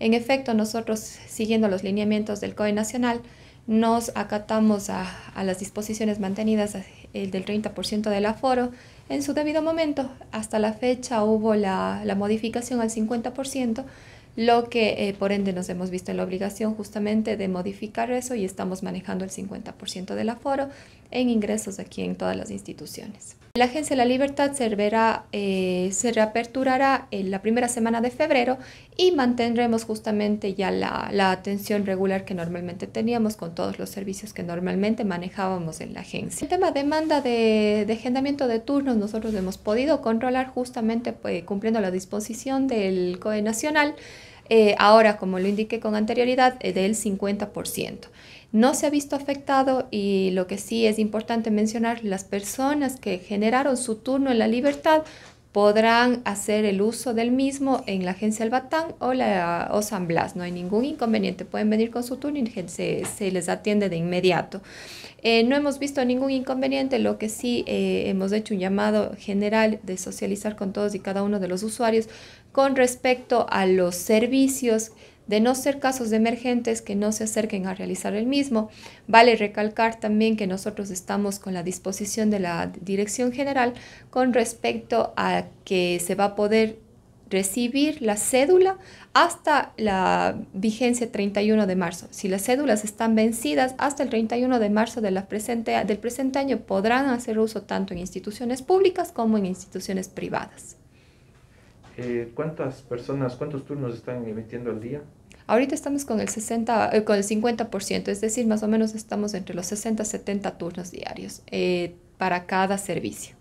En efecto, nosotros, siguiendo los lineamientos del COE Nacional, nos acatamos a, las disposiciones mantenidas el del 30% del aforo en su debido momento. Hasta la fecha hubo la, modificación al 50%, lo que eh, por ende nos hemos visto en la obligación justamente de modificar eso y estamos manejando el 50% del aforo en ingresos aquí en todas las instituciones. La Agencia de la Libertad se, eh, se reaperturará en la primera semana de febrero y mantendremos justamente ya la, atención regular que normalmente teníamos con todos los servicios que normalmente manejábamos en la agencia. El tema de demanda de, de agendamiento de turnos nosotros hemos podido controlar justamente pues, cumpliendo la disposición del COE Nacional eh, ahora, como lo indiqué con anterioridad, eh, del 50%. No se ha visto afectado y lo que sí es importante mencionar, las personas que generaron su turno en la libertad podrán hacer el uso del mismo en la agencia Albatán o la o San Blas. No hay ningún inconveniente. Pueden venir con su turno se, se les atiende de inmediato. Eh, no hemos visto ningún inconveniente, lo que sí eh, hemos hecho un llamado general de socializar con todos y cada uno de los usuarios con respecto a los servicios de no ser casos emergentes que no se acerquen a realizar el mismo. Vale recalcar también que nosotros estamos con la disposición de la Dirección General con respecto a que se va a poder recibir la cédula hasta la vigencia 31 de marzo. Si las cédulas están vencidas hasta el 31 de marzo de presente, del presente año, podrán hacer uso tanto en instituciones públicas como en instituciones privadas. Eh, ¿Cuántas personas, cuántos turnos están emitiendo al día? Ahorita estamos con el, 60, eh, con el 50%, es decir, más o menos estamos entre los 60 70 turnos diarios eh, para cada servicio.